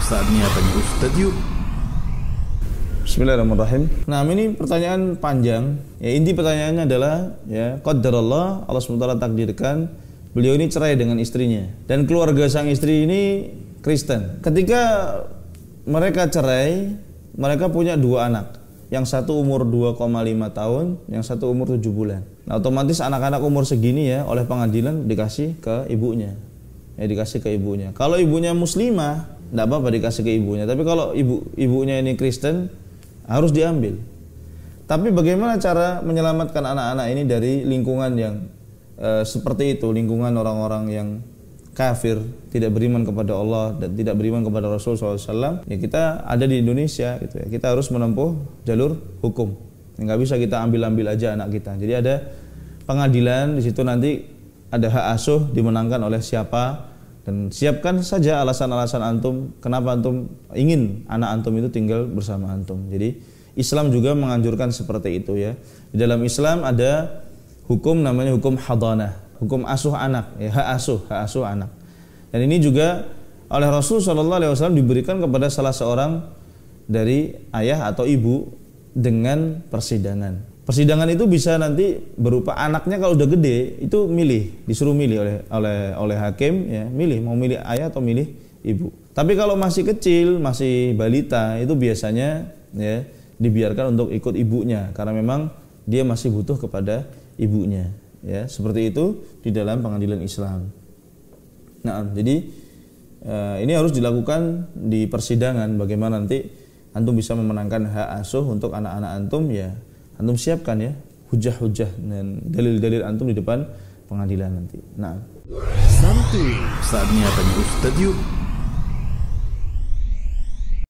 Saatnya tanya Ustadz yuk. Bismillahirrahmanirrahim. Nah, ini pertanyaan panjang. Ya, inti pertanyaannya adalah ya, qadarullah Allah SWT takdirkan beliau ini cerai dengan istrinya dan keluarga sang istri ini Kristen. Ketika mereka cerai, mereka punya dua anak. Yang satu umur 2,5 tahun, yang satu umur 7 bulan. Nah, otomatis anak-anak umur segini ya oleh pengadilan dikasih ke ibunya. Ya dikasih ke ibunya. Kalau ibunya muslimah, tidak apa-apa dikasih ke ibunya. Tapi kalau ibu ibunya ini Kristen, harus diambil. Tapi bagaimana cara menyelamatkan anak-anak ini dari lingkungan yang e, seperti itu, lingkungan orang-orang yang kafir, tidak beriman kepada Allah dan tidak beriman kepada Rasul SAW, ya kita ada di Indonesia, gitu ya. Kita harus menempuh jalur hukum. Nggak bisa kita ambil-ambil aja anak kita. Jadi ada pengadilan di situ nanti ada hak asuh dimenangkan oleh siapa dan siapkan saja alasan-alasan antum kenapa antum ingin anak antum itu tinggal bersama antum. Jadi Islam juga menganjurkan seperti itu ya. Di dalam Islam ada hukum namanya hukum hadanah, hukum asuh anak, ya hak asuh, hak asuh anak. Dan ini juga oleh Rasul Shallallahu Alaihi Wasallam diberikan kepada salah seorang dari ayah atau ibu dengan persidangan. Persidangan itu bisa nanti berupa anaknya kalau udah gede itu milih, disuruh milih oleh oleh oleh hakim ya, milih mau milih ayah atau milih ibu. Tapi kalau masih kecil, masih balita itu biasanya ya dibiarkan untuk ikut ibunya karena memang dia masih butuh kepada ibunya ya. Seperti itu di dalam pengadilan Islam. Nah, jadi eh, ini harus dilakukan di persidangan bagaimana nanti antum bisa memenangkan hak asuh untuk anak-anak antum ya antum siapkan ya hujah-hujah dan dalil-dalil antum di depan pengadilan nanti. Nah. Santuy, saatnya tanya Ustadz yuk.